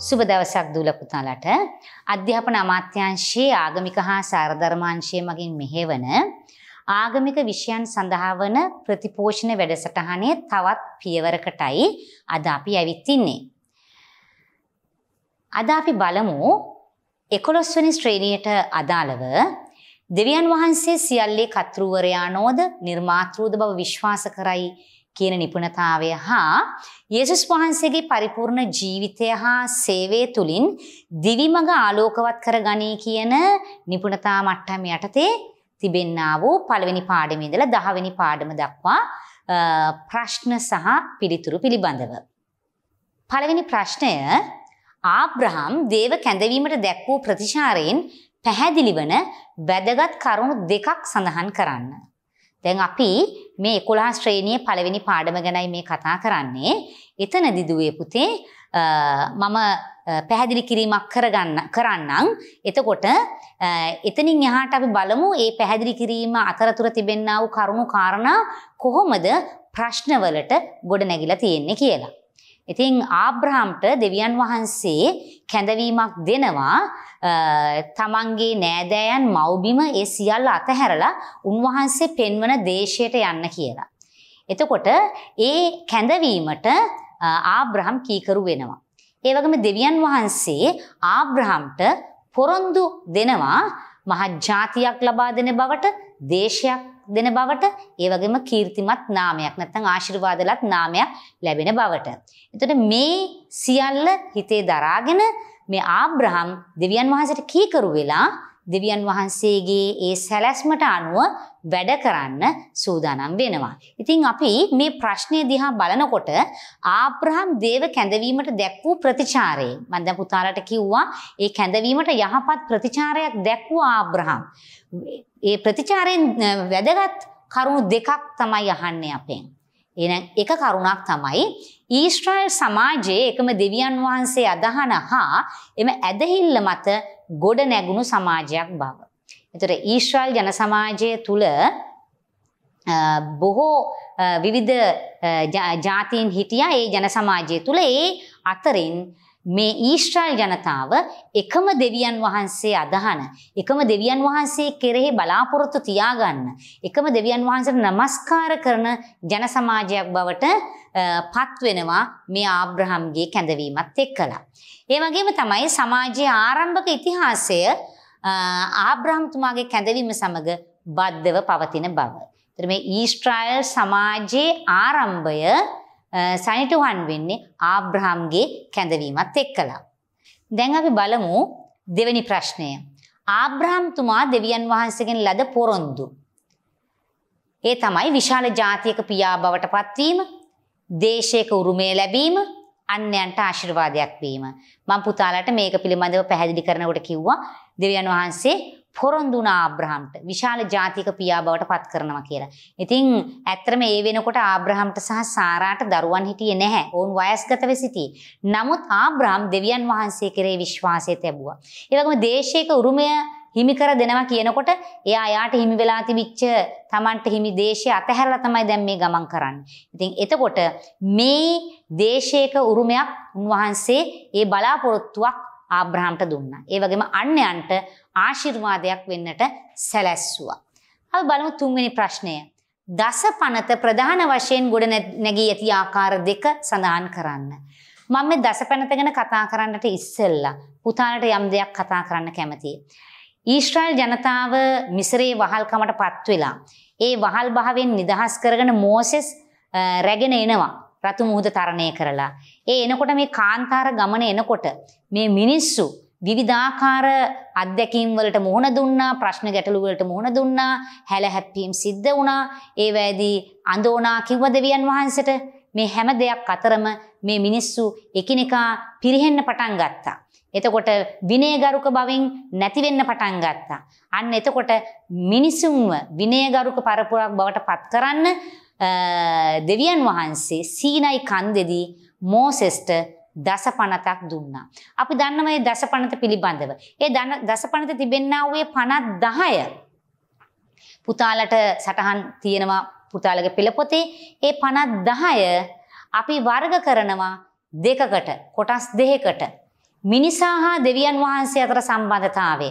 සුබ දවසක් දූල පුතාලට අධ්‍යාපන අමාත්‍යංශයේ ආගමික හා සාරධර්මාංශය මගින් මෙහෙවන ආගමික විෂයන් සඳහා වන ප්‍රතිපෝෂණ වැඩසටහනේ තවත් පියවරකටයි අද අපි ඇවිත් ඉන්නේ. අද අපි බලමු 11 වෙනි ශ්‍රේණියට අදාළව දෙවියන් වහන්සේ සියල්ලේ කර්තෘවරයානෝද නිර්මාතෘද බව විශ්වාස කරයි කියන නිපුණතාවය හා යේසුස් වහන්සේගේ පරිපූර්ණ ජීවිතය හා සේවය තුළින් දිවිමඟ ආලෝකවත් කරගනී කියන නිපුණතා මට්ටම යටතේ තිබෙන්නා වූ පළවෙනි පාඩමේ ඉඳලා 10 වෙනි පාඩම දක්වා ප්‍රශ්න සහ පිළිතුරු පිළිබඳව. පළවෙනි ප්‍රශ්නය ආබ්‍රහම් දේව කැඳවීමට දැක් වූ ප්‍රතිචාරයෙන් පැහැදිලි වන වැදගත් කරුණු දෙකක් සඳහන් කරන්න. දැන් අපි මේ 11 ශ්‍රේණියේ පළවෙනි පාඩම ගැනයි මේ කතා කරන්නේ. එතනදි දුවේ පුතේ මම පැහැදිලි කිරීමක් කරගන්න කරන්නම්. එතකොට එතනින් එහාට අපි බලමු මේ පැහැදිලි කිරීම අතරතුර තිබෙන්නා වූ කරුණු කාරණා කොහොමද ප්‍රශ්නවලට ගොඩ නැගිලා තියෙන්නේ කියලා. ඉතින් ආබ්‍රහම්ට දෙවියන් වහන්සේ කැඳවීමක් දෙනවා තමන්ගේ නෑදෑයන් මව්බිම ඒ සියල්ල අතහැරලා උන්වහන්සේ පෙන්වන දේශයට යන්න කියලා. එතකොට ඒ කැඳවීමට ආබ්‍රහම් කීකරු වෙනවා. ඒ වගේම දෙවියන් වහන්සේ ආබ්‍රහම්ට පොරොන්දු දෙනවා මහත් ජාතියක් ලබා දෙන බවට දේශයක් දෙන බවට ඒ වගේම කීර්තිමත් නාමයක් නැත්නම් ආශිර්වාදලත් නාමයක් ලැබෙන බවට. එතකොට මේ සියල්ල හිතේ දරාගෙන මේ ආබ්‍රහම් දෙවියන් වහන්සේට කීකරු වෙලා දෙවියන් වහන්සේගේ ඒ සැලැස්මට අනුව වැඩ කරන්න සූදානම් වෙනවා. ඉතින් අපි මේ ප්‍රශ්නය දිහා බලනකොට ආබ්‍රහම් දේව කැඳවීමට දැක් වූ ප්‍රතිචාරය මම දැන් පුතාලට කිව්වා ඒ කැඳවීමට යහපත් ප්‍රතිචාරයක් දැක්වූ ආබ්‍රහම්. ඒ ප්‍රතිචාරයෙන් වැදගත් කරුණු දෙකක් තමයි අහන්නේ අපෙන්. එහෙනම් එක කරුණක් තමයි ඊශ්‍රායල් සමාජයේ එකම දෙවියන් වහන්සේ අදහන හා එම ඇදහිල්ල මත ගොඩ නැගුණු සමාජයක් බව. එතකොට ඊශ්‍රායල් ජන සමාජය තුල බොහෝ විවිධ ජාතීන් හිටියා ඒ ජන සමාජය තුල ඒ අතරින් මේ ඊශ්‍රායල් ජනතාව එකම දෙවියන් වහන්සේ අදහන එකම දෙවියන් වහන්සේ කෙරෙහි බලාපොරොත්තු තියාගන්න එකම දෙවියන් වහන්සේට নমස්කාර කරන ජන සමාජයක් බවට පත් වෙනවා මේ ආබ්‍රහම්ගේ කැඳවීමත් එක්කලා. ඒ වගේම තමයි සමාජයේ ආරම්භක ඉතිහාසය ආබ්‍රහම්තුමාගේ කැඳවීම සමග බද්ධව පවතින බව. ඒතර මේ ඊශ්‍රායල් සමාජයේ ආරම්භය සනිටුහන් වෙන්නේ ආබ්‍රහම්ගේ කැඳවීමත් එක්කලා. දැන් අපි බලමු දෙවෙනි ප්‍රශ්නය. ආබ්‍රහම්තුමා දෙවියන් වහන්සේගෙන් ලද පොරොන්දු. ඒ තමයි විශාල ජාතියක පියා බවට පත්වීම, දේශයක උරුමය ලැබීම, අන්‍යයන්ට ආශිර්වාදයක් වීම. මම පුතාලට මේක පිළිබඳව පැහැදිලි කරනකොට කිව්වා දෙවියන් වහන්සේ පොරොන්දු වුණා ආබ්‍රහම්ට විශාල ජාතික පියා බවට පත් කරනවා කියලා. ඉතින් ඇත්තටම ඒ වෙනකොට ආබ්‍රහම්ට සහ සාරාට දරුවන් හිටියේ නැහැ. ඔවුන් වයස්ගතව සිටියේ. නමුත් ආබ්‍රහම් දෙවියන් වහන්සේ කෙරෙහි විශ්වාසය තැබුවා. ඒ වගේම දේශයක උරුමය හිමි කර දෙනවා කියනකොට එයා යාට හිමි වෙලා තිබිච්ච Tamanට හිමි දේශය අතහැරලා තමයි දැන් මේ ගමන් කරන්නේ. ඉතින් එතකොට මේ දේශයක උරුමයක් උන්වහන්සේ ඒ බලාපොරොත්තුවක් ආබ්‍රහම්ට දුන්නා. ඒ වගේම අන්‍යයන්ට ආශිර්වාදයක් වෙන්නට සැලැස්සුවා. අපි බලමු තුන්වෙනි ප්‍රශ්නය. දස පනත ප්‍රධාන වශයෙන් ගොඩ නැගී ඇති ආකාර දෙක සඳහන් කරන්න. මම මේ දස පනත ගැන කතා කරන්නට ඉස්සෙල්ලා පුතාලට යම් දෙයක් කතා කරන්න කැමතියි. ඊශ්‍රායල් ජනතාව මිසරේ වහල්කමට පත් වෙලා ඒ වහල් භාවයෙන් නිදහස් කරගෙන මෝසෙස් රැගෙන එනවා. රතු මුහුද තරණය කරලා. ඒ එනකොට මේ කාන්තාර ගමන එනකොට මේ මිනිස්සු විවිධාකාර අත්දැකීම් වලට මුහුණ දුන්නා ප්‍රශ්න ගැටලු වලට මුහුණ දුන්නා හැල හැප්පීම් සිද්ධ වුණා ඒ වැදී අඳෝනා කිව්ව දෙවියන් වහන්සේට මේ හැම දෙයක් අතරම මේ මිනිස්සු එකිනෙකා පිරිහෙන්න පටන් ගත්තා. එතකොට විනයගරුක බවින් නැති වෙන්න පටන් ගත්තා. අන්න එතකොට මිනිසුන්ව විනයගරුක පරපුරක් බවට පත් කරන්න දෙවියන් වහන්සේ සීනයි කන්දෙදී මෝසෙස්ට දසපනතක් දුන්නා. අපි දන්නවා මේ දසපනත පිළිබඳව. ඒ දසපනත තිබෙන්නා වූ පනත් 10 පුතාලට සටහන් තියෙනවා පුතාලගේ පෙළපොතේ. ඒ පනත් 10 අපි වර්ග කරනවා දෙකකට කොටස් දෙකකට. මිනිසා හා දෙවියන් වහන්සේ අතර සම්බන්ධතාවය.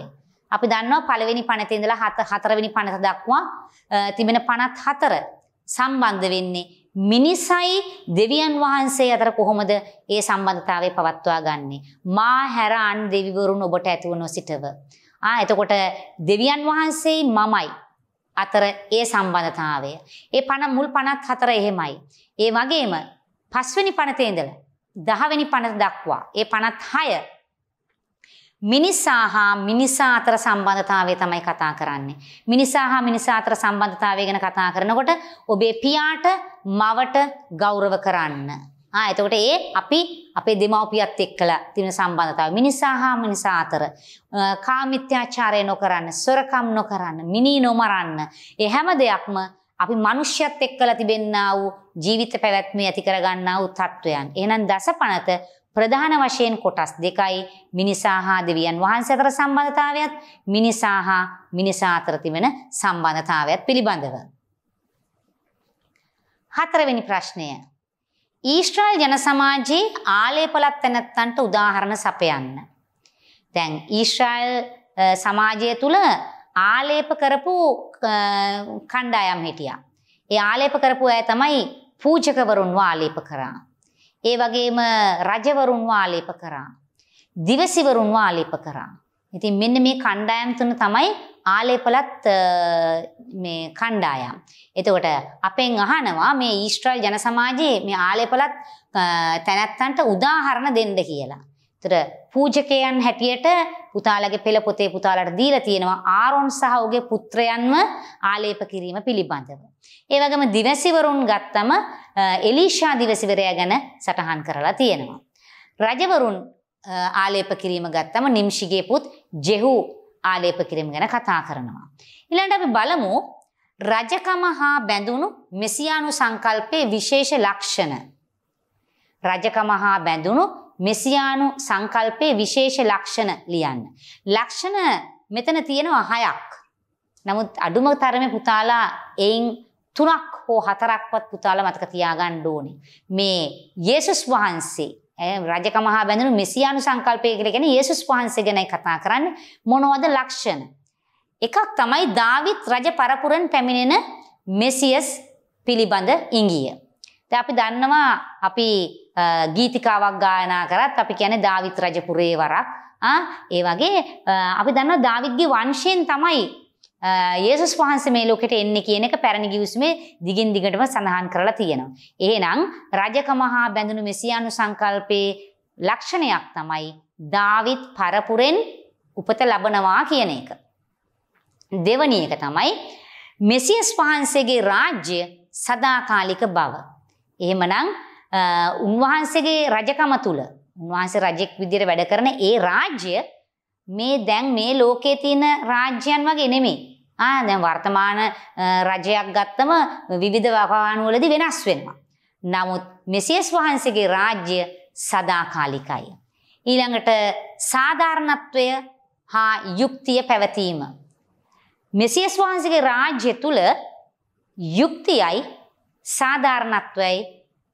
අපි දන්නවා පළවෙනි පනතේ ඉඳලා හත හතරවෙනි පනත දක්වා තිබෙන පනත් හතර සම්බන්ධ වෙන්නේ මිනිසයි දෙවියන් වහන්සේ අතර කොහොමද ඒ සම්බන්ධතාවය පවත්වා ගන්නේ? මා හැර අන් දෙවිවරුන් ඔබට ඇතිව නොසිටව. ආ එතකොට දෙවියන් වහන්සේයි මමයි අතර ඒ සම්බන්ධතාවය. ඒ පණ මුල් පනත් හතර එහෙමයි. ඒ වගේම පස්වෙනි පනතේ ඉඳලා දහවෙනි පනත දක්වා ඒ පනත් හය මිනිසා හා මිනිසා අතර සම්බන්ධතාවය තමයි කතා කරන්නේ. මිනිසා හා මිනිසා අතර සම්බන්ධතාවය ගැන කතා කරනකොට ඔබේ පියාට මවට ගෞරව කරන්න. ආ එතකොට ඒ අපි අපේ දෙමව්පියත් එක්කලා තියෙන සම්බන්ධතාවය මිනිසා හා මිනිසා අතර කාමිත්‍යාචාරය නොකරන්න, සොරකම් නොකරන්න, මිනී නොමරන්න. ඒ හැම දෙයක්ම අපි මනුෂ්‍යත් එක්කලා තිබෙන්නා වූ ජීවිත පැවැත්ම ඇති කරගන්නා වූ තත්වයන්. එහෙනම් දසපනත ප්‍රධාන වශයෙන් කොටස් දෙකයි මිනිසා හා දෙවියන් වහන්සේ අතර සම්බන්ධතාවයත් මිනිසා හා මිනිසා අතර තිබෙන සම්බන්ධතාවයත් පිළිබඳව. හතරවෙනි ප්‍රශ්නය. ඊශ්‍රායල් ජන සමාජයේ ආලේපලත් තැනැත්තන්ට උදාහරණ සපයන්න. දැන් ඊශ්‍රායල් සමාජය තුළ ආලේප කරපු කණ්ඩායම් හිටියා. ඒ ආලේප කරපු අය තමයි පූජකවරුන්ව ආලේප කරා. ඒ වගේම රජවරුන්ව ආලේප කරා. දිවසිවරුන්ව ආලේප කරා. ඉතින් මෙන්න මේ කණ්ඩායම් තුන තමයි ආලේපලත් මේ කණ්ඩායම්. එතකොට අපෙන් අහනවා මේ ඊශ්‍රායල් ජන සමාජයේ මේ ආලේපලත් තැනැත්තන්ට උදාහරණ දෙන්න කියලා. එතකොට පූජකයන් හැටියට පුතාලගේ පෙළ පොතේ පුතාලට දීලා තියෙනවා ආරොන් සහ ඔහුගේ පුත්‍රයන්ව ආලේප කිරීම පිළිබඳව. ඒ වගේම දිවසිවරුන් ගත්තම එලීෂා දිවසිවරයා ගැන සටහන් කරලා තියෙනවා. රජවරුන් ආලේප කිරීම ගත්තම නිම්ෂිගේ පුත් ජෙහු ආලේප කිරීම ගැන කතා කරනවා. ඊළඟට අපි බලමු රජකම හා බැඳුණු මෙසියානු සංකල්පයේ විශේෂ ලක්ෂණ. රජකම හා බැඳුණු මෙසියානු සංකල්පයේ විශේෂ ලක්ෂණ ලියන්න. ලක්ෂණ මෙතන තියෙනවා හයක්. නමුත් අඩුම තරමේ පුතාලා එයින් තුනක් හෝ හතරක්වත් පුතාලා මතක තියාගන්න ඕනේ. මේ යේසුස් වහන්සේ රජකම හා බැඳුණු මෙසියානු සංකල්පය කියලා කියන්නේ යේසුස් වහන්සේ ගැනයි කතා කරන්නේ මොනවද ලක්ෂණ? එකක් තමයි දාවිත් රජ පරපුරෙන් පැමිණෙන මෙසියස් පිළිබඳ ඉංගිය. දැන් අපි දන්නවා අපි ගීතිකාවක් ගායනා කරත් අපි කියන්නේ දාවිත් රජපුරේ වරක්. ආ ඒ වගේ අපි දන්නවා දාවිත්ගේ වංශයෙන් තමයි යේසුස් වහන්සේ මේ ලෝකෙට එන්නේ කියන එක පැරණි ගිවිසුමේ දිගින් දිගටම සඳහන් කරලා තියෙනවා. එහෙනම් රජකම හා බැඳුණු මෙසියානු සංකල්පයේ ලක්ෂණයක් තමයි දාවිත් පරපුරෙන් උපත ලබනවා කියන එක. දෙවැනි එක තමයි මෙසියස් වහන්සේගේ රාජ්‍ය සදාකාලික බව. එහෙමනම් උන්වහන්සේගේ රජකම තුල උන්වහන්සේ රජෙක් විදිහට වැඩ කරන ඒ රාජ්‍ය මේ දැන් මේ ලෝකයේ තියෙන රාජ්‍යයන් වගේ නෙමෙයි. ආ දැන් වර්තමාන රජයක් ගත්තම විවිධ වකවානුවලදී වෙනස් වෙනවා. නමුත් මෙසියස් වහන්සේගේ රාජ්‍ය සදාකාලිකයි. ඊළඟට සාධාරණත්වය හා යුක්තිය පැවතීම. මෙසියස් වහන්සේගේ රාජ්‍ය තුල යුක්තියයි සාධාරණත්වයයි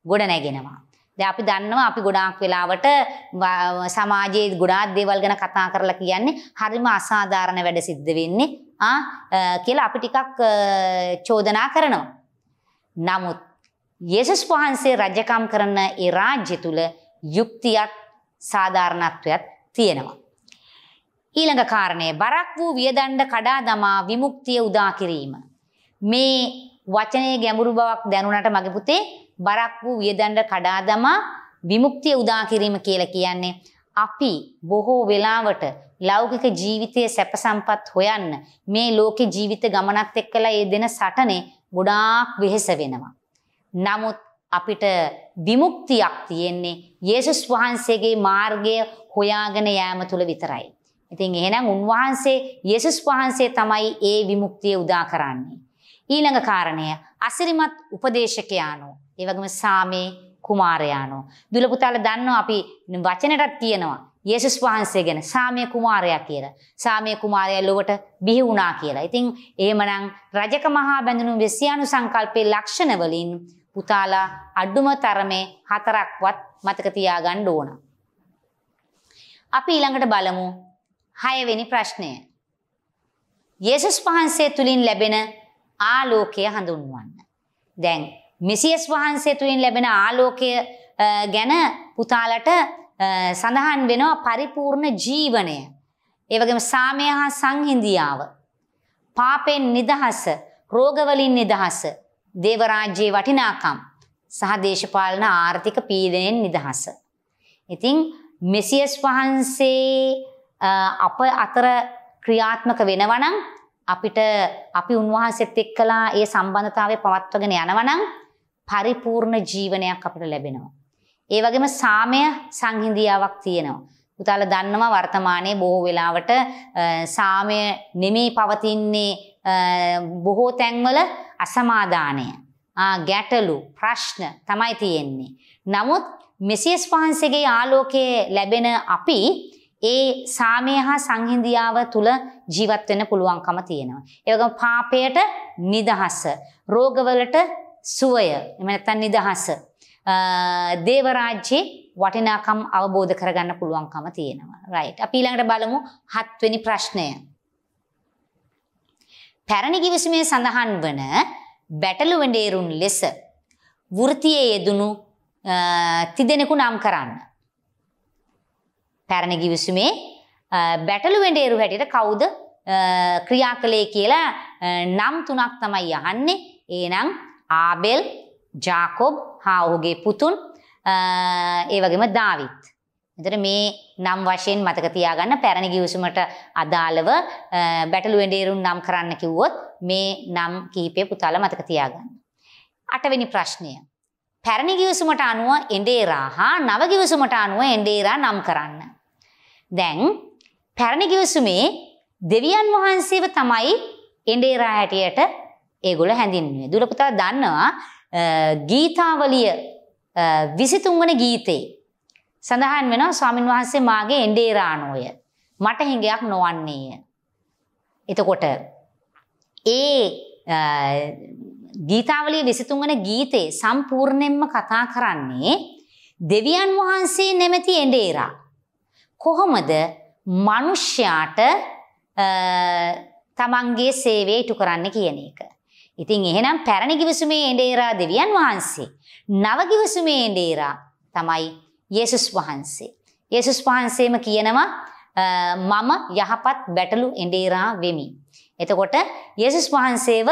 ගොඩනැගෙනවා. දැන් අපි දන්නවා අපි ගොඩාක් වෙලාවට සමාජයේ ගොඩාක් දේවල් ගැන කතා කරලා කියන්නේ හරිම අසාධාරණ වැඩ සිද්ධ වෙන්නේ ආ කියලා අපි ටිකක් චෝදනා කරනවා. නමුත් යේසුස් වහන්සේ රජකම් කරන ඒ රාජ්‍ය තුල යුක්තියක් සාධාරණත්වයක් තියෙනවා. ඊළඟ කාරණය බරක් වූ වියදණ්ඩ කඩා දමා විමුක්තිය උදා කිරීම. මේ වචනයේ ගැඹුරු බවක් දැනුණට මගේ පුතේ බරක් වූ වියදණ්ඩ කඩා දමා විමුක්තිය උදා කිරීම කියලා කියන්නේ අපි බොහෝ වෙලාවට ලෞකික ජීවිතයේ සැප සම්පත් හොයන්න මේ ලෝකේ ජීවිත ගමනත් එක්කලා ඒ දෙන සටනේ ගොඩාක් වෙහෙස වෙනවා. නමුත් අපිට විමුක්තියක් තියෙන්නේ යේසුස් වහන්සේගේ මාර්ගය හොයාගෙන යෑම තුළ විතරයි. ඉතින් එහෙනම් උන්වහන්සේ යේසුස් වහන්සේ තමයි ඒ විමුක්තිය උදා කරන්නේ. ඊළඟ කාරණය අසිරිමත් උපදේශකයානෝ ඒ වගේම සාමේ කුමාරයානෝ. දුල පුතාලා දන්නවා අපි වචනටත් කියනවා යේසුස් වහන්සේ ගැන සාමය කුමාරයා කියලා. සාමය කුමාරයා ලොවට බිහි වුණා කියලා. ඉතින් එහෙමනම් රජක මහා බැඳුණු වෙස්සියානු සංකල්පයේ ලක්ෂණ වලින් පුතාලා අඩුම තරමේ හතරක්වත් මතක තියාගන්න ඕන. අපි ඊළඟට බලමු හයවෙනි ප්‍රශ්නය. යේසුස් වහන්සේ තුළින් ලැබෙන ආලෝකය හඳුන්වන්න. දැන් මෙසියස් වහන්සේ තුළින් ලැබෙන ආලෝකය ගැන පුතාලට සඳහන් වෙනවා පරිපූර්ණ ජීවනය. ඒවගේම සාමය හා සංහින්දියාව. පාපෙන් නිදහස රෝගවලින් නිදහස දේවරාජ්‍යයේ වටිනාකම් සහ දේශපාලන ආර්ථික පීඩනයෙන් නිදහස. ඉතිං මෙසියස් වහන්සේ අප අතර ක්‍රියාත්මක වෙනවනං අපිට අපි උන්වහන්සෙත් එක්කලා ඒ සම්බන්ධතාවය පවත්වගෙන යනවනං පරිපූර්ණ ජීවනයක් අපිට ලැබෙනවා. ඒ වගේම සාමය සංහිඳියාවක් තියෙනවා. පුතාල දන්නවා වර්තමානයේ බොහෝ වෙලාවට සාමය නෙමේ පවතින්නේ බොහෝ තැන්වල අසමාදානය. ගැටලු ප්‍රශ්න තමයි තියෙන්නේ. නමුත් මෙසියස් වහන්සේගේ ආලෝකය ලැබෙන අපි ඒ සාමය හා සංහින්දියාව තුළ ජීවත් වෙන්න පුළුවන්කම තියෙනවා. ඒ වගේම පාපයට නිදහස, රෝගවලට සුවය, එහෙම නැත්නම් නිදහස. දේව රාජ්‍යයේ වටිනාකම් අවබෝධ කරගන්න පුළුවන්කම තියෙනවා. රයිට්. අපි ඊළඟට බලමු හත්වෙනි ප්‍රශ්නය. පැරණි කිවිසුමේ සඳහන් වන බැටළු වෙඬේරුන් ලෙස වෘතියේ යෙදුණු තිදෙනෙකු නම් කරන්න. පැරණි කිවිසුමේ බැටළු වෙඬේරු හැටියට කවුද ක්‍රියා කළේ කියලා නම් තුනක් තමයි අහන්නේ. ඒනම් ආබෙල්, ජාකොබ් හා ඔහුගේ පුතුන් ඒ වගේම දාවිත්. එතකොට මේ නම් වශයෙන් මතක තියාගන්න පැරණි ගිවිසුමට අදාළව බැටළු වෙඬේරුන් නම් කරන්න කිව්වොත් මේ නම් කිහිපය පුතාලා මතක තියාගන්න. අටවෙනි ප්‍රශ්නය. පැරණි ගිවිසුමට අනුව එඬේරා හා නව ගිවිසුමට අනුව එඬේරා නම් කරන්න. දැන් පැරණි ගිවිසුමේ දෙවියන් වහන්සේව තමයි එඬේරා හැටියට ඒගොල්ලෝ හැඳින්වුවේ. දුල පුතා දන්නවා ගීතාවලිය 23 වන ගීතේ සඳහන් වෙනවා ස්වාමින් වහන්සේ මාගේ එඬේරාණෝය. මට හිඟයක් නොවන්නේය. එතකොට ඒ ගීතාවලිය 23 වන ගීතේ සම්පූර්ණයෙන්ම කතා කරන්නේ දෙවියන් වහන්සේ නැමැති එඬේරා. කොහොමද මිනිස්යාට තමන්ගේ සේවය ඉටු කරන්න කියන එක. ඉතින් එහෙනම් පැරණි කිවිසුමේ එඬේරා දෙවියන් වහන්සේ. නව කිවිසුමේ එඬේරා තමයි යේසුස් වහන්සේ. යේසුස් වහන්සේම කියනවා මම යහපත් බැටළු එඬේරා වෙමි. එතකොට යේසුස් වහන්සේව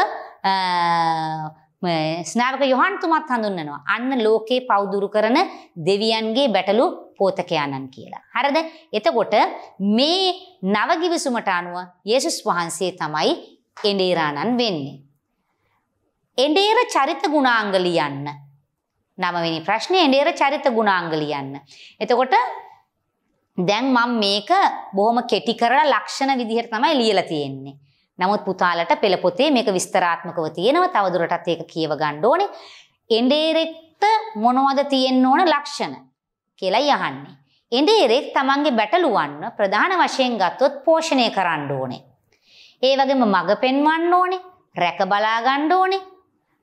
ස්නාවක යොහන්තුමත් හඳුන්වනවා. අන්න ලෝකේ පවුදුරු කරන දෙවියන්ගේ බැටළු පෝතකයාණන් කියලා. හරිද? එතකොට මේ නවගිවිසුමට අනුව යේසුස් වහන්සේ තමයි එඬේරාණන් වෙන්නේ. එඬේර චරිත ගුණාංග ලියන්න. නවවෙනි ප්‍රශ්නේ එඬේර චරිත ගුණාංග ලියන්න. එතකොට දැන් මම මේක බොහොම කෙටි කරලා ලක්ෂණ විදිහට තමයි ලියලා තියෙන්නේ. නමුත් පුතාලට පෙළ පොතේ මේක විස්තරාත්මකව තියෙනවා. තවදුරටත් ඒක කියව ගන්න ඕනේ. එඬේරෙක්ට මොනවද තියෙන්න ඕන ලක්ෂණ කියලායි අහන්නේ. එඬේරෙක් තමන්ගේ බැටළුවන්ව ප්‍රධාන වශයෙන් ගත්තොත් පෝෂණය කරන්න ඕනේ. ඒ වගේම මඟ පෙන්වන්න ඕනේ, රැක බලා ගන්න ඕනේ.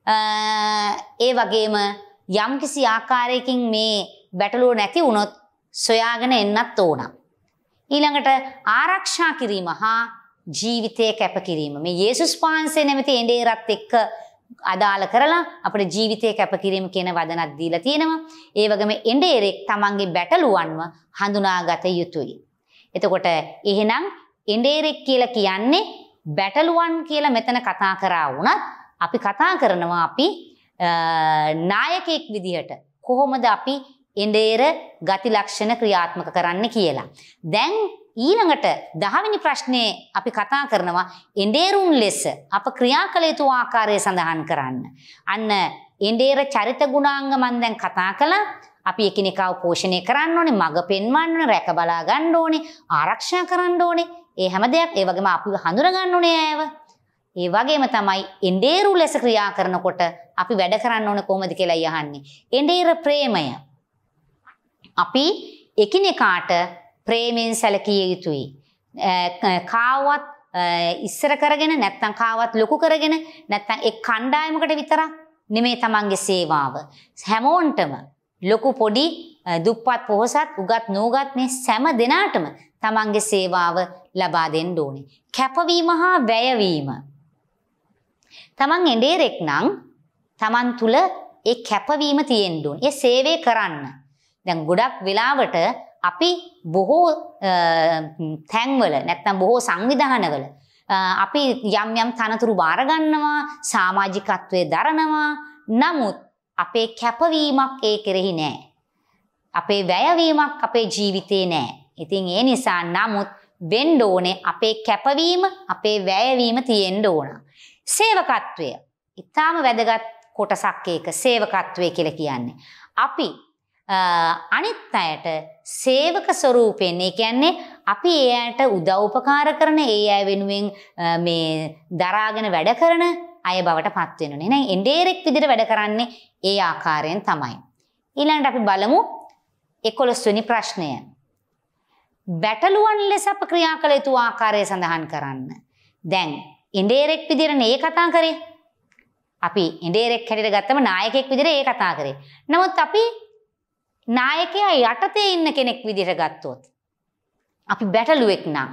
ඒ වගේම යම්කිසි ආකාරයකින් මේ බැටළුව නැති වුණොත් සොයාගෙන එන්නත් ඕන. ඊළඟට ආරක්ෂා කිරීම හා ජීවිතය කැප කිරීම. මේ යේසුස් වහන්සේ නැමැති එඬේරත් එක්ක අදාළ කරලා අපිට ජීවිතය කැප කිරීම කියන වදනක් දීලා තියෙනවා. ඒ වගේම එඬේරෙක් තමන්ගේ බැටළුවන්ව හඳුනාගත යුතුයි. එතකොට එහෙනම් එඬේරෙක් කියලා කියන්නේ බැටළුවන් කියලා මෙතන කතා කරා වුණත් අපි කතා කරනවා අපි නායකයෙක් විදිහට කොහොමද අපි එඬේර ගති ලක්ෂණ ක්‍රියාත්මක කරන්න කියලා. දැන් ඊළඟට දහවෙනි ප්‍රශ්නේ අපි කතා කරනවා එඬේරුන් ලෙස අප ක්‍රියා කළ යුතු ආකාරය සඳහන් කරන්න. අන්න එඬේර චරිත ගුණාංග මම දැන් කතා කළා. අපි එකිනෙකාව පෝෂණය කරන්න ඕනේ, මඟ පෙන්වන්න ඕනේ, රැක බලා ගන්න ඕනේ, ආරක්ෂා කරන්න ඕනේ. ඒ හැම දෙයක් ඒ වගේම අපි හඳුනා ගන්න ඕනේ අයව. ඒ වගේම තමයි එඬේරු ලෙස ක්‍රියා කරනකොට අපි වැඩ කරන්න ඕන කොහොමද කියලා යහන්නේ. එඬේර ප්‍රේමය. අපි එකිනෙකාට ප්‍රේමයෙන් සැලකිය යුතුයි. කාවත් ඉස්සර කරගෙන නැත්තම් කාවත් ලොකු කරගෙන නැත්තම් එක් කණ්ඩායමකට විතරක් නෙමේ තමන්ගේ සේවාව. හැමෝන්ටම ලොකු පොඩි දුප්පත් පොහොසත් උගත් නූගත් මේ සෑම දෙනාටම තමන්ගේ සේවාව ලබා දෙන්න ඕනේ. කැපවීම හා වැයවීම. තමන් එඬේරෙක් නම් තමන් තුල ඒ කැපවීම තියෙන්න ඕනේ. ඒ සේවය කරන්න. දැන් ගොඩක් වෙලාවට අපි බොහෝ තැන්වල නැත්නම් බොහෝ සංවිධානවල අපි යම් යම් තනතුරු බාර ගන්නවා සමාජිකත්වයේ දරනවා නමුත් අපේ කැපවීමක් ඒ කෙරෙහි නෑ අපේ වැයවීමක් අපේ ජීවිතේ නෑ ඉතින් ඒ නිසා නමුත් වෙන්න ඕනේ අපේ කැපවීම අපේ වැයවීම තියෙන්න ඕන සේවකත්වය. ඊටාම වැදගත් කොටසක් ඒක සේවකත්වය කියලා කියන්නේ. අපි අනිත් අයට සේවක ස්වරූපයෙන් ඒ කියන්නේ අපි ඒ අයට උදව් උපකාර කරන ඒ අය වෙනුවෙන් මේ දරාගෙන වැඩ කරන අය බවට පත් වෙනුනේ නෑ. එන්ඩේරෙක් විදිහට වැඩ කරන්නේ ඒ ආකාරයෙන් තමයි. ඊළඟට අපි බලමු 11 වෙනි ප්‍රශ්නය. බැටළුවන් ලෙස අප ක්‍රියා කළ යුතු ආකාරය සඳහන් කරන්න. දැන් ඉන්ඩේරෙක් විදිහට නේ කතා කරේ අපි ඉන්ඩේරෙක් හැටියට ගත්තම නායකයෙක් විදිහට ඒ කතා කරේ නමුත් අපි නායකයා යටතේ ඉන්න කෙනෙක් විදිහට ගත්තොත් අපි බැටළුවෙක් නම්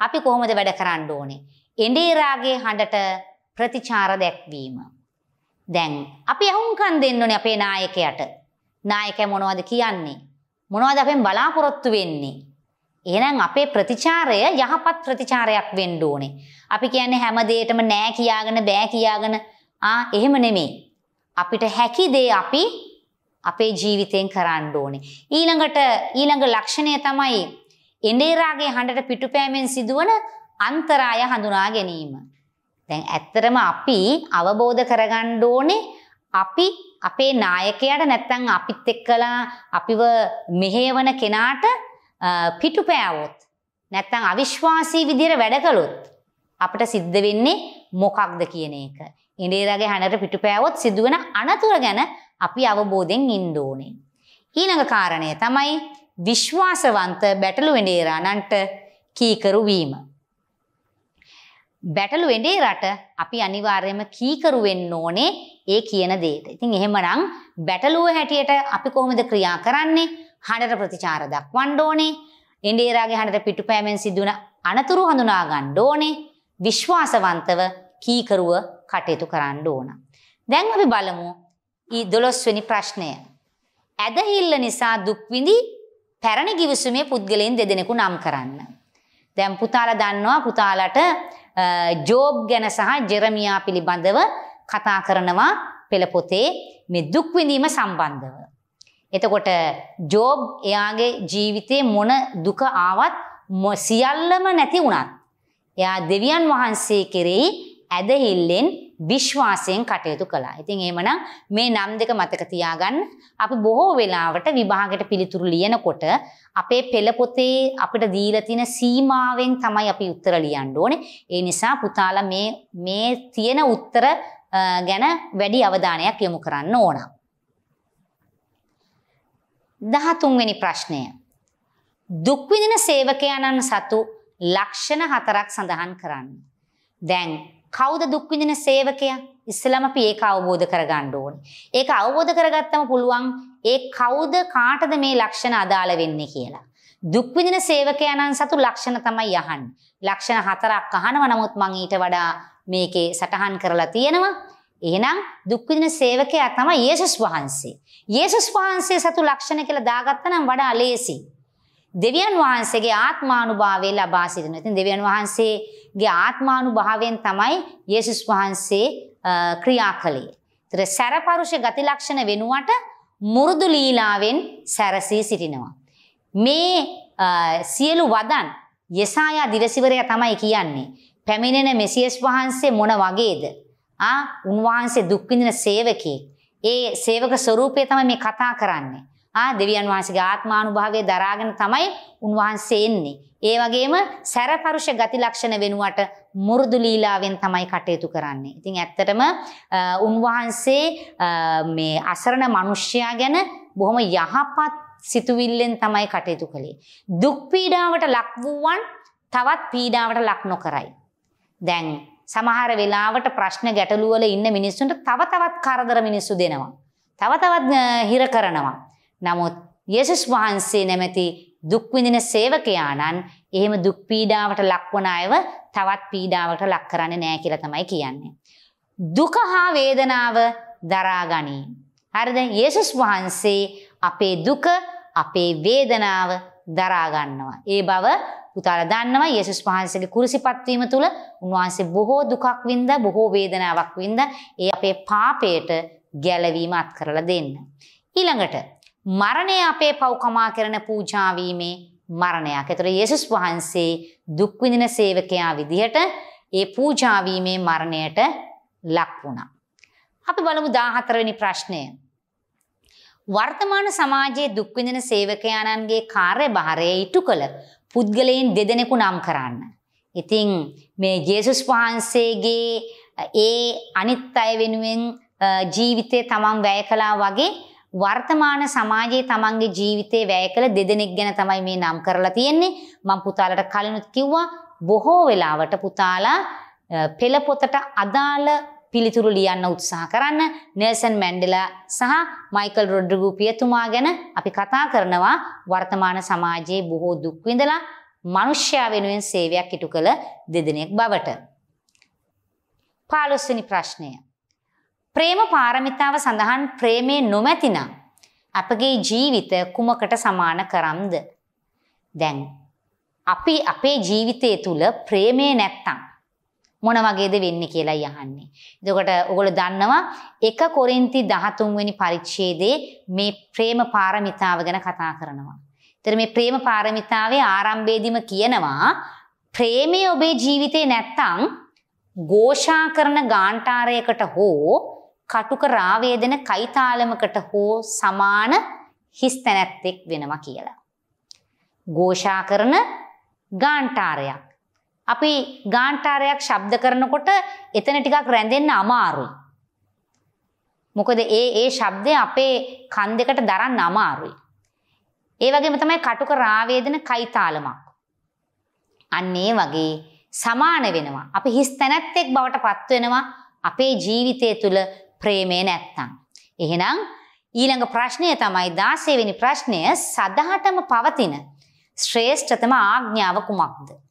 අපි කොහොමද වැඩ කරන්න ඕනේ? එඬේරාගේ හඬට ප්‍රතිචාර දැක්වීම. දැන් අපි අහුම්කම් දෙන්න ඕනේ අපේ නායකයාට. නායකයා මොනවද කියන්නේ? මොනවද අපෙන් බලාපොරොත්තු වෙන්නේ? එහෙනම් අපේ ප්‍රතිචාරය යහපත් ප්‍රතිචාරයක් වෙන්න ඕනේ. අපි කියන්නේ හැම දෙයකම නෑ කියාගෙන බෑ කියාගෙන ආ එහෙම නෙමෙයි. අපිට හැකි දේ අපි අපේ ජීවිතයෙන් කරන්න ඕනේ. ඊළඟට ඊළඟ ලක්ෂණය තමයි එඬේරාගේ හඬට පිටුපෑමෙන් සිදුවන අන්තරාය හඳුනා ගැනීම. දැන් ඇත්තටම අපි අවබෝධ කරගන්න ඕනේ අපි අපේ නායකයාට නැත්තම් අපිත් එක්කලා අපිව මෙහෙයවන කෙනාට පිටුපෑවොත් නැත්තම් අවිශ්වාසී විදිහට වැඩ කළොත් අපිට සිද්ධ වෙන්නේ මොකක්ද කියන එක. ඉන්දියාගේ හඬට පිටුපෑවොත් සිදුවන අනතුර ගැන අපි අවබෝධයෙන් ඉන්න ඕනේ. ඊළඟ කාරණය තමයි විශ්වාසවන්ත බැටළු වෙඬේරාණන්ට කීකරු වීම. බැටළු වෙඬේරට අපි අනිවාර්යයෙන්ම කීකරු වෙන්න ඕනේ ඒ කියන දේට. ඉතින් එහෙමනම් බැටළුව හැටියට අපි කොහොමද ක්‍රියා කරන්නේ? හඬට ප්‍රතිචාර දක්වන්න ඕනේ. එඬේරාගේ හඬට පිටුපෑමෙන් සිදුවන අනතුරු හඳුනා ගන්න ඕනේ. විශ්වාසවන්තව කීකරුව කටයුතු කරන්න ඕන. දැන් අපි බලමු ඊ 12 වෙනි ප්‍රශ්නය. ඇදහිල්ල නිසා දුක් විඳි පැරණි ගිවිසුමේ පුද්ගලයන් දෙදෙනෙකු නම් කරන්න. දැන් පුතාලා දන්නවා පුතාලට ජෝබ් ගැන සහ ජෙරමියා පිළිබඳව කතා කරනවා පෙළ පොතේ මේ දුක් විඳීම සම්බන්ධව. එතකොට ජෝබ් එයාගේ ජීවිතේ මොන දුක ආවත් සියල්ලම නැති වුණත් එයා දෙවියන් වහන්සේ කෙරෙහි ඇදහිල්ලෙන් විශ්වාසයෙන් කටයුතු කළා. ඉතින් එහෙමනම් මේ නම් දෙක මතක තියාගන්න. අපි බොහෝ වෙලාවට විභාගයට පිළිතුරු ලියනකොට අපේ පෙළ පොතේ අපිට දීලා තියෙන සීමාවෙන් තමයි අපි උත්තර ලියන්න ඕනේ. ඒ නිසා පුතාලා මේ මේ තියෙන උත්තර ගැන වැඩි අවධානයක් යොමු කරන්න ඕන. 13 වෙනි ප්‍රශ්නය. දුක් විඳින සේවකයන්න් සතු ලක්ෂණ හතරක් සඳහන් කරන්න. දැන් කවුද දුක් විඳින සේවකයා? ඉස්සෙල්ලාම අපි ඒක අවබෝධ කරගන්න ඕනේ. ඒක අවබෝධ කරගත්තම පුළුවන් ඒ කවුද කාටද මේ ලක්ෂණ අදාළ වෙන්නේ කියලා. දුක් විඳින සේවකයන්න් සතු ලක්ෂණ තමයි අහන්නේ. ලක්ෂණ හතරක් අහනවා නමුත් මම ඊට වඩා මේකේ සටහන් කරලා තියෙනවා. එහෙනම් දුක් විඳින සේවකයා තමයි යේසුස් වහන්සේ. යේසුස් වහන්සේ සතු ලක්ෂණ කියලා දාගත්තා නම් වඩා ලේසි. දෙවියන් වහන්සේගේ ආත්මානුභාවය ලබා සිටිනවා. ඉතින් දෙවියන් වහන්සේගේ ආත්මානුභාවයෙන් තමයි යේසුස් වහන්සේ ක්‍රියා කළේ. ඒතර සැරපරුෂ ගති ලක්ෂණ වෙනුවට මුරුදු ලීලාවෙන් සැරසී සිටිනවා. මේ සියලු වදන් යසායා දිරසිවරයා තමයි කියන්නේ. පැමිණෙන මෙසියස් වහන්සේ මොන වගේද? ආ උන්වහන්සේ දුක් විඳින සේවකයෙක්. ඒ සේවක ස්වરૂපය තමයි මේ කතා කරන්නේ. ආ දෙවියන් වහන්සේගේ ආත්මානුභාවය දරාගෙන තමයි උන්වහන්සේ එන්නේ. ඒ වගේම සැරපරුෂ ගති ලක්ෂණ වෙනුවට මුරුදු ලීලාවෙන් තමයි කටයුතු කරන්නේ. ඉතින් ඇත්තටම උන්වහන්සේ මේ අසරණ මිනිසයා ගැන බොහොම යහපත් සිතුවිල්ලෙන් තමයි කටයුතු කළේ. දුක් පීඩාවට ලක් වූවන් තවත් පීඩාවට ලක් නොකරයි. දැන් සමහර වෙලාවට ප්‍රශ්න ගැටලු වල ඉන්න මිනිස්සුන්ට තව තවත් කරදර මිනිස්සු දෙනවා. තව තවත් හිර කරනවා. නමුත් යේසුස් වහන්සේ නැමැති දුක් විඳින සේවකයාණන් එහෙම දුක් පීඩාවට ලක්වන අයව තවත් පීඩාවට ලක් කරන්නේ නැහැ කියලා තමයි කියන්නේ. දුක හා වේදනාව දරා ගනී. හරිද? යේසුස් වහන්සේ අපේ දුක, අපේ වේදනාව දරා ගන්නවා. ඒ බව පුතාලා දන්නවා යේසුස් වහන්සේගේ කුරුසිපත් වීම තුල උන්වහන්සේ බොහෝ දුකක් වින්දා, බොහෝ වේදනාවක් වින්දා. ඒ අපේ පාපයට ගැලවීම අත් කරලා දෙන්න. ඊළඟට මරණය අපේ පව්කමා කරන පූජා වීමේ මරණයක්. ඒතර යේසුස් වහන්සේ දුක් විඳින සේවකයා විදිහට ඒ පූජා වීමේ මරණයට ලක් වුණා. අපි බලමු 14 වෙනි ප්‍රශ්නය. වර්තමාන සමාජයේ දුක් විඳින සේවකයාණන්ගේ කාර්යභාරය ඉටු කළ පුද්ගලයන් දෙදෙනෙකු නම් කරන්න. ඉතින් මේ ජේසුස් වහන්සේගේ ඒ අනිත් අය වෙනුවෙන් ජීවිතේ තමන් වැය කළා වගේ වර්තමාන සමාජයේ තමන්ගේ ජීවිතේ වැය කළ දෙදෙනෙක් ගැන තමයි මේ නම් කරලා තියෙන්නේ. මම පුතාලට කලිනුත් කිව්වා බොහෝ වෙලාවට පුතාලා පෙළ පොතට අදාළ පිළිතුරු ලියන්න උත්සාහ කරන්න නෙල්සන් මැන්ඩෙලා සහ මයිකල් රොඩ්රිගු පියතුමා ගැන අපි කතා කරනවා වර්තමාන සමාජයේ බොහෝ දුක් විඳලා මිනිස්යා වෙනුවෙන් සේවයක් ඉටු කළ දෙදෙනෙක් බවට. 15 වෙනි ප්‍රශ්නය. ප්‍රේම පාරමිතාව සඳහන් ප්‍රේමේ නොමැතිනම් අපගේ ජීවිත කුමකට සමාන කරම්ද? දැන් අපි අපේ ජීවිතය තුල ප්‍රේමේ නැත්තම් මොන වගේද වෙන්නේ කියලා යහන්නේ. එතකොට ඔයගොල්ලෝ දන්නවා එක කොරින්ති 13 වෙනි පරිච්ඡේදයේ මේ ප්‍රේම පාරමිතාව ගැන කතා කරනවා. ඒතර මේ ප්‍රේම පාරමිතාවේ ආරම්භයේදීම කියනවා ප්‍රේමය ඔබේ ජීවිතේ නැත්තම් ഘോഷා කරන ගාන්ටාරයකට හෝ කටුක රාවේදෙන කයිතාලමකට හෝ සමාන හිස් තැනැත්තෙක් වෙනවා කියලා. ഘോഷා කරන ගාන්ටාරයක් අපි ගාන්ටාරයක් ශබ්ද කරනකොට එතන ටිකක් රැඳෙන්න අමාරුයි. මොකද ඒ ඒ ශබ්දය අපේ කන් දෙකට දරන්න අමාරුයි. ඒ වගේම තමයි කටුක රාවේදන කයිතාලමක්. අන්න ඒ වගේ සමාන වෙනවා. අපි හිස් තැනැත්තෙක් බවට පත් වෙනවා අපේ ජීවිතය තුළ ප්‍රේමය නැත්තම්. එහෙනම් ඊළඟ ප්‍රශ්නය තමයි 16 වෙනි ප්‍රශ්නය සදහටම පවතින ශ්‍රේෂ්ඨතම ආඥාව කුමක්ද?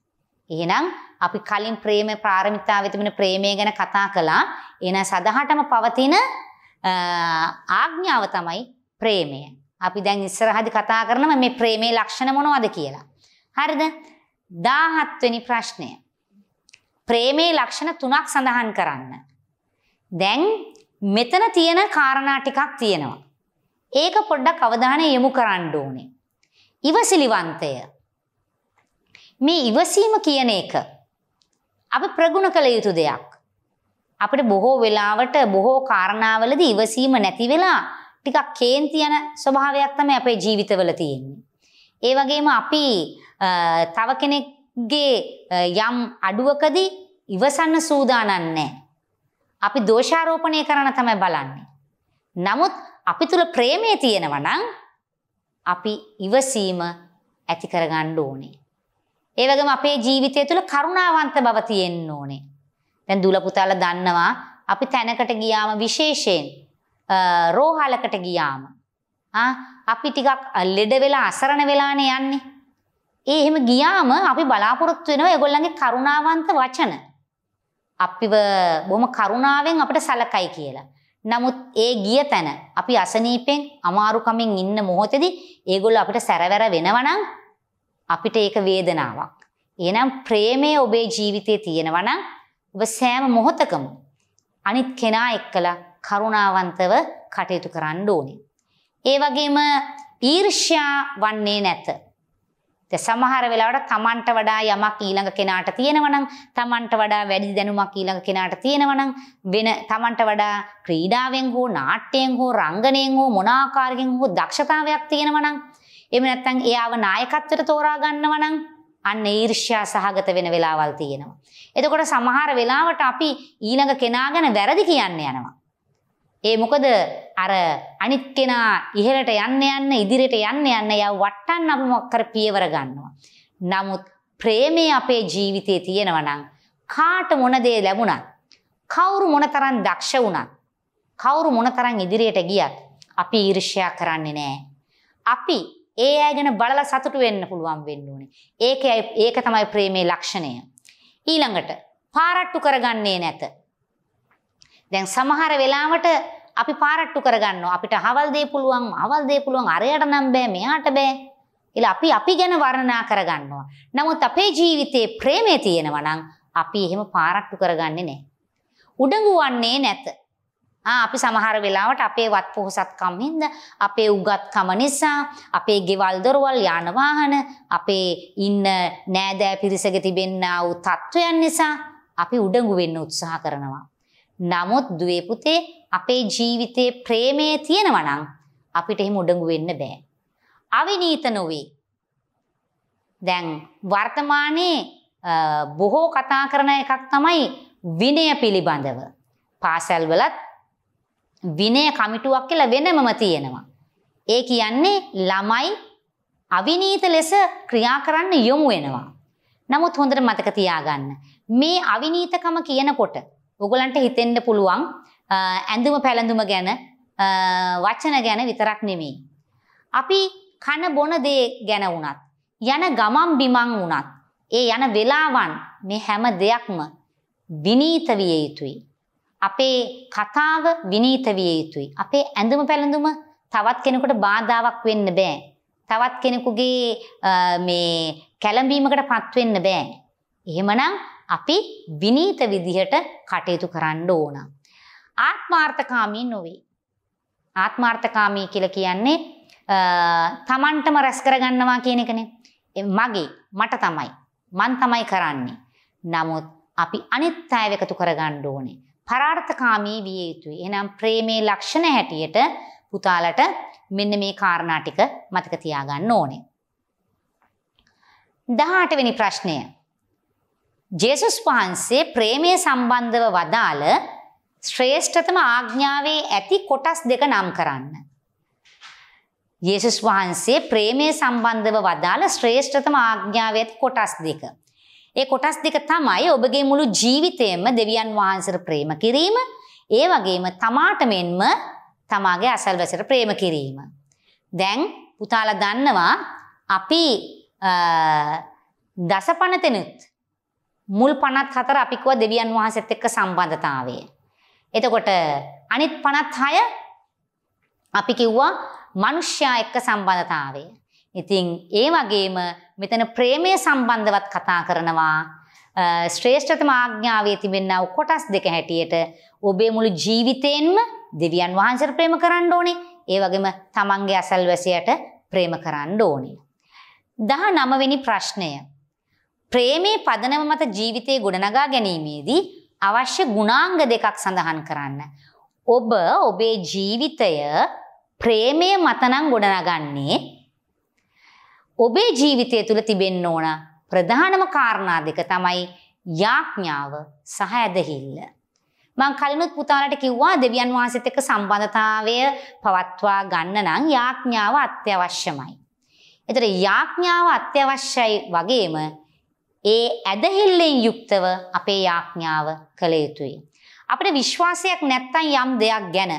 එහෙනම් අපි කලින් ප්‍රේම ප්‍රාරමිතාවේ තිබෙන ප්‍රේමය ගැන කතා කළා. එන සදහටම පවතින ආඥාව තමයි ප්‍රේමය. අපි දැන් ඉස්සරහදී කතා කරනවා මේ ප්‍රේමේ ලක්ෂණ මොනවද කියලා. හරිද? 17 වෙනි ප්‍රශ්නය. ප්‍රේමේ ලක්ෂණ තුනක් සඳහන් කරන්න. දැන් මෙතන තියෙන කාරණා ටිකක් තියෙනවා. ඒක පොඩ්ඩක් අවධානය යොමු කරන්න ඕනේ. ඉවසිලිවන්තය මේ ඉවසීම කියන එක අපි ප්‍රගුණ කළ යුතු දෙයක්. අපිට බොහෝ වෙලාවට බොහෝ කාරණාවලදී ඉවසීම නැති වෙලා ටිකක් කේන්ති යන ස්වභාවයක් තමයි අපේ ජීවිතවල තියෙන්නේ. ඒ වගේම අපි තව කෙනෙක්ගේ යම් අඩුවකදී ඉවසන්න සූදානම් නැහැ. අපි දෝෂාරෝපණය කරන තමයි බලන්නේ. නමුත් අපි තුල ප්‍රේමය තියෙනවා නම් අපි ඉවසීම ඇති කරගන්න ඕනේ. ඒ වගේම අපේ ජීවිතය තුළ කරුණාවන්ත බව තියෙන්න ඕනේ. දැන් දුල පුතාලා දන්නවා අපි තැනකට ගියාම විශේෂයෙන් රෝහලකට ගියාම ආ අපි ටිකක් ලෙඩ වෙලා අසරණ වෙලානේ යන්නේ. ඒ එහෙම ගියාම අපි බලාපොරොත්තු වෙනවා ඒගොල්ලන්ගේ කරුණාවන්ත වචන. අපිව බොහොම කරුණාවෙන් අපිට සලකයි කියලා. නමුත් ඒ ගිය තැන අපි අසනීපෙන් අමාරුකමින් ඉන්න මොහොතේදී ඒගොල්ලෝ අපිට සැරවැර වෙනවනම් අපිට ඒක වේදනාවක්. එහෙනම් ප්‍රේමය ඔබේ ජීවිතේ තියෙනවා නම් ඔබ සෑම මොහොතකම අනිත් කෙනා එක්කලා කරුණාවන්තව කටයුතු කරන්න ඕනේ. ඒ වගේම ඊර්ෂ්‍යා වන්නේ නැත. දැන් සමහර වෙලාවට තමන්ට වඩා යමක් ඊළඟ කෙනාට තියෙනවා නම් තමන්ට වඩා වැඩි දැනුමක් ඊළඟ කෙනාට තියෙනවා නම් වෙන තමන්ට වඩා ක්‍රීඩාවෙන් හෝ නාට්‍යයෙන් හෝ රංගනයෙන් හෝ මොන ආකාරයකින් හෝ දක්ෂතාවයක් තියෙනවා නම් එහෙම නැත්නම් එයාව නායකත්වයට තෝරා ගන්නවා නම් අන්න ඊර්ෂ්‍යා සහගත වෙන වෙලාවල් තියෙනවා. එතකොට සමහර වෙලාවට අපි ඊළඟ කෙනා ගැන වැරදි කියන්න යනවා. ඒ මොකද අර අනිත් කෙනා ඉහළට යන්න යන්න ඉදිරියට යන්න යන්න යව වටන්න අපි මොකක් කර පියවර ගන්නවා. නමුත් ප්‍රේමය අපේ ජීවිතේ තියෙනවා නම් කාට මොන දේ ලැබුණත් කවුරු මොනතරම් දක්ෂ වුණත් කවුරු මොනතරම් ඉදිරියට ගියත් අපි ඊර්ෂ්‍යා කරන්නේ නැහැ. අපි ඒ අය ගැන බලලා සතුටු වෙන්න පුළුවන් වෙන්න ඕනේ. ඒකයි ඒක තමයි ප්‍රේමේ ලක්ෂණය. ඊළඟට පාරට්ටු කරගන්නේ නැත. දැන් සමහර වෙලාවට අපි පාරට්ටු කරගන්නවා. අපිට හවල් දෙය පුළුවන්, අවල් දෙය පුළුවන්, අරයට නම් බෑ, මෙයාට බෑ. එලා අපි අපි ගැන වර්ණනා කරගන්නවා. නමුත් අපේ ජීවිතේ ප්‍රේමය තියෙනවා නම් අපි එහෙම පාරට්ටු කරගන්නේ නැහැ. උඩඟු වන්නේ නැත. ආ අපි සමහර වෙලාවට අපේ වත් පොහසත්කම් හින්දා අපේ උගත්කම නිසා අපේ ගෙවල් දොරවල් යාන වාහන අපේ ඉන්න නෑදෑ පිරිසක තිබෙන්නා වූ තත්වයන් නිසා අපි උඩඟු වෙන්න උත්සාහ කරනවා. නමුත් දුවේ පුතේ අපේ ජීවිතයේ ප්‍රේමය තියෙනවා නම් අපිට එහෙම උඩඟු වෙන්න බෑ. අවිනීත නොවේ. දැන් වර්තමානයේ බොහෝ කතා කරන එකක් තමයි විනය පිළිබඳව. පාසැල් වලත් විනය කමිටුවක් කියලා වෙනමම තියෙනවා. ඒ කියන්නේ ළමයි අවිනීත ලෙස ක්‍රියා කරන්න යොමු වෙනවා. නමුත් හොඳට මතක තියාගන්න. මේ අවිනීතකම කියනකොට ඔයගලන්ට හිතෙන්න පුළුවන් ඇඳුම පැළඳුම ගැන වචන ගැන විතරක් නෙමෙයි. අපි කන බොන දේ ගැන වුණත් යන ගමන් බිමන් වුණත් ඒ යන වෙලාවන් මේ හැම දෙයක්ම විනීත විය යුතුයි. අපේ කතාව විනීත විය යුතුයි. අපේ ඇඳුම පැළඳුම තවත් කෙනෙකුට බාධාවක් වෙන්න බෑ. තවත් කෙනෙකුගේ මේ කැළඹීමකට පත් වෙන්න බෑ. එහෙමනම් අපි විනීත විදිහට කටයුතු කරන්න ඕන. ආත්මාර්ථකාමී නොවේ. ආත්මාර්ථකාමී කියලා කියන්නේ තමන්ටම රැස් කරගන්නවා කියන එකනේ. මගේ මට තමයි. මන් තමයි කරන්නේ. නමුත් අපි අනිත් අයව එකතු කරගන්න ඕනේ. පරාර්ථකාමී විය යුතුයි. එහෙනම් ප්‍රේමේ ලක්ෂණ හැටියට පුතාලට මෙන්න මේ කාරණා ටික මතක තියාගන්න ඕනේ. 18 වෙනි ප්‍රශ්නය. ජේසුස් වහන්සේ ප්‍රේමයේ සම්බන්ධව වදාළ ශ්‍රේෂ්ඨතම ආඥාවේ ඇති කොටස් දෙක නම් කරන්න. යේසුස් වහන්සේ ප්‍රේමයේ සම්බන්ධව වදාළ ශ්‍රේෂ්ඨතම ආඥාවේ ඇති කොටස් දෙක. ඒ කොටස් දෙක තමයි ඔබගේ මුළු ජීවිතයම දෙවියන් වහන්සේට ප්‍රේම කිරීම, ඒ වගේම තමාට මෙන්ම තමාගේ අසල්වැසියට ප්‍රේම කිරීම. දැන් පුතාලා දන්නවා අපි දසපනතෙනුත් මුල් 54 අපි කිව්වා දෙවියන් වහන්සේත් එක්ක සම්බන්ධතාවය. එතකොට අනිත් 56 අපි කිව්වා මිනිස්යා එක්ක සම්බන්ධතාවය. ඉතින් ඒ වගේම මෙතන ප්‍රේමයේ සම්බන්ධවත් කතා කරනවා ශ්‍රේෂ්ඨතම ආඥාවේ තිබෙනා වූ කොටස් දෙක හැටියට ඔබේ මුළු ජීවිතේන්ම දෙවියන් වහන්සේට ප්‍රේම කරන්න ඕනේ. ඒ වගේම තමන්ගේ අසල්වැසියට ප්‍රේම කරන්න ඕනේ. 19 වෙනි ප්‍රශ්නය. ප්‍රේමේ පදනම මත ජීවිතේ ගොඩනගා ගැනීමේදී අවශ්‍ය ගුණාංග දෙකක් සඳහන් කරන්න. ඔබ ඔබේ ජීවිතය ප්‍රේමය මතනම් ගොඩනගන්නේ ඔබේ ජීවිතය තුළ තිබෙන්න ඕන ප්‍රධානම කාරණා දෙක තමයි යාඥාව සහ ඇදහිල්ල. මං කලිනුත් පුතාලට කිව්වා දෙවියන් වහන්සේත් එක්ක සම්බන්ධතාවය පවත්වා ගන්න නම් යාඥාව අත්‍යවශ්‍යමයි. ඒතර යාඥාව අත්‍යවශ්‍යයි වගේම ඒ ඇදහිල්ලෙන් යුක්තව අපේ යාඥාව කළ යුතුයි. අපිට විශ්වාසයක් නැත්තම් යම් දෙයක් ගැන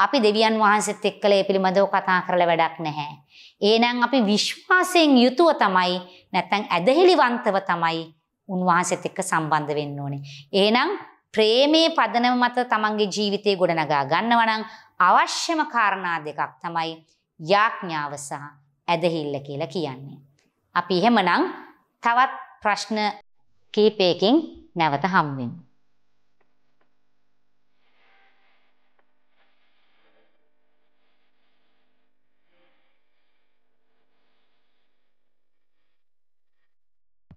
අපි දෙවියන් වහන්සේත් එක්කලා ඒ පිළිබඳව කතා කරලා වැඩක් නැහැ. එහෙනම් අපි විශ්වාසයෙන් යුතුව තමයි නැත්තම් ඇදහිලිවන්තව තමයි උන්වහන්සේත් එක්ක සම්බන්ධ වෙන්න ඕනේ. එහෙනම් ප්‍රේමයේ පදනම මත තමන්ගේ ජීවිතේ ගොඩනගා ගන්නවා නම් අවශ්‍යම කාරණා දෙකක් තමයි යාඥාව සහ ඇදහිල්ල කියලා කියන්නේ. අපි එහෙමනම් තවත් ප්‍රශ්න කීපයකින් නැවත හම්වෙමු.